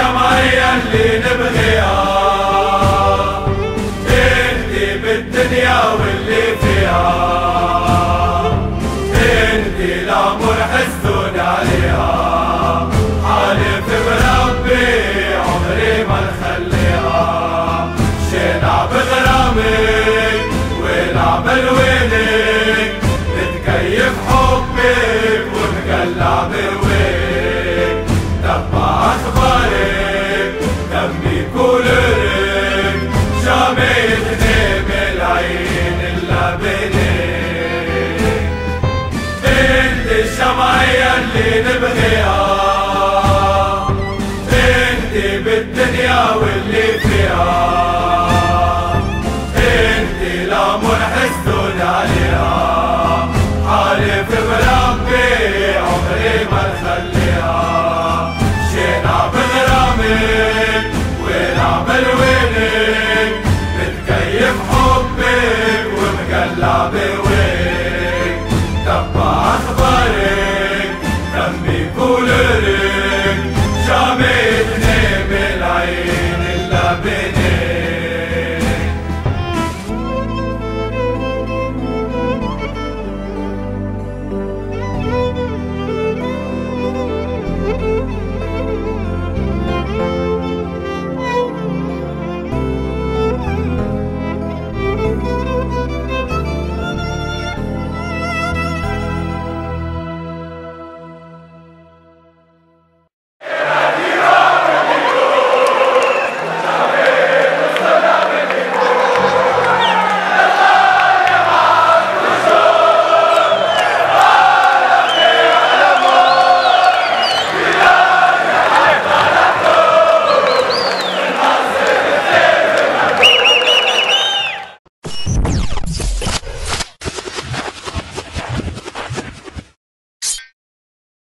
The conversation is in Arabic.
الشمعية اللي نبغيها. انتي بالدنيا فيها. انتي العمر عليها حالف بربي عمري ما نخليها. ولع بويك دفع أخبارك دمي كولرك شامل نيم العين اللي بينك انت الشمعية اللي نبغيها انت بالدنيا واللي فيها انت الأمور حسه بويك تبع أخبارك دمي كولرك شامتني بالعين إلا بينك.